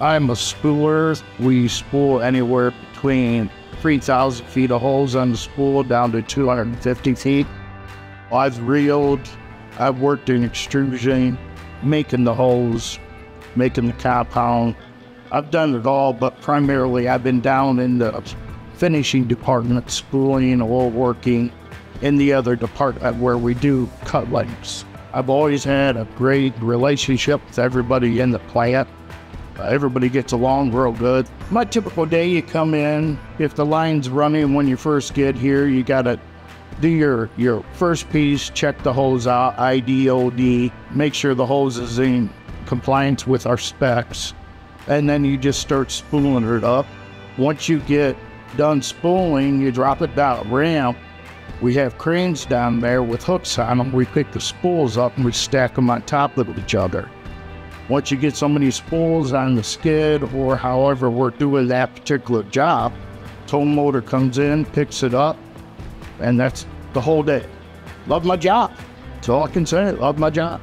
I'm a spooler. We spool anywhere between 3,000 feet of holes on the spool down to 250 feet. I've reeled, I've worked in extrusion, making the holes, making the compound. I've done it all, but primarily I've been down in the finishing department, spooling or working in the other department where we do cut lengths. I've always had a great relationship with everybody in the plant. Everybody gets along real good. My typical day, you come in, if the line's running when you first get here, you gotta do your, your first piece, check the hose out, IDOD, make sure the hose is in compliance with our specs, and then you just start spooling it up. Once you get done spooling, you drop it down ramp. We have cranes down there with hooks on them. We pick the spools up and we stack them on top of each other. Once you get so many spools on the skid or however we're doing that particular job, tow motor comes in, picks it up, and that's the whole day. Love my job. That's all I can say. Love my job.